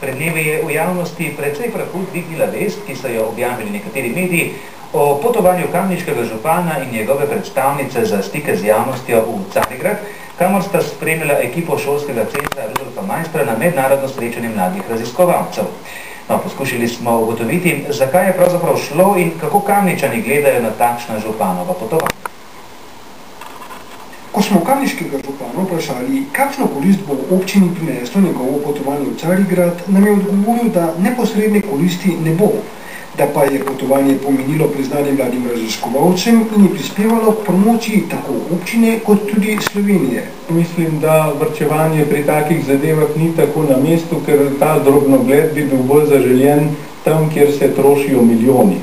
Pred dnevi je v javnosti precej prahu dvignila vest, ki so jo objavili nekateri mediji, o potovanju kamniškega župana in njegove predstavnice za stike z javnostjo v Carigrad, kamor sta spremljala ekipo šolskega centra Rudolfa Majstra na mednarodno srečanje mladih raziskovalcev. No, poskušali smo ugotoviti, zakaj je pravzaprav šlo in kako kamničani gledajo na takšna županova potovanja. Ko smo kamniškega župana vprašali, kakšno korist bo občini prineslo njegovo potovanje v Carigrad, nam je odgovoril, da neposredne koristi ne bo, da pa je potovanje pomenilo priznanje mladim raziskovalcem in je prispevalo k promociji tako občine kot tudi Slovenije. Mislim, da vrčevanje pri takih zadevah ni tako na mestu, ker ta drobnogled bi bil bolj zaželjen tam, kjer se trošijo milijoni.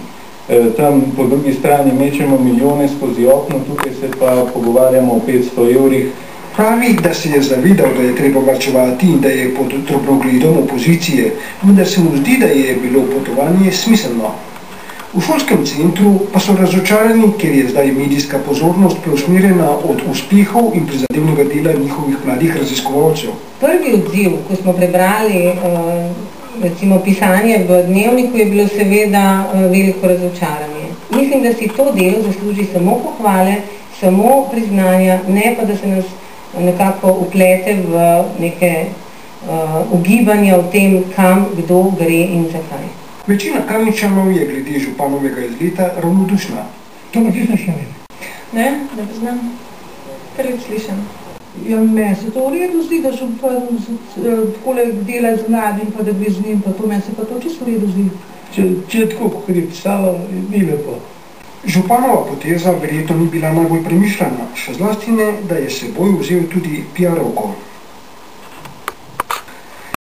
E, tam po drugi strani mečemo milijone skozi okno, tukaj se pa pogovarjamo o 500 evrih. Pravi, da se je zavidal, da je treba varčevati in da je pod drobnogledom opozicije, vendar se mu zdi, da je bilo potovanje smiselno. V šolskem centru pa so razočarani, ker je zdaj medijska pozornost preusmerjena od uspehov in prizadevnega dela njihovih mladih raziskovalcev. Prvi odziv, ko smo prebrali uh recimo pisanje v dnevniku je bilo seveda eh, veliko razočaranje. Mislim, da si to delo zasluži samo pohvale, samo priznanja, ne pa da se nas nekako uplete v neke uh, ugibanja o tem, kam, kdo gre in zakaj. Večina kamničanov je glede županovega izleta ravnodušna. To me tisto še ne. Ne, ne poznam. Prvi slišam. Ja, meni se to v redu zdi, da so pa takole delali z mladim, pa da gre z njim, pa to meni se pa to čisto v redu zdi. Če, če tako, kot je pisalo, ni lepo. Županova poteza verjetno ni bila najbolj premišljena, še zlasti ne, da je seboj vzel tudi PR-ovko.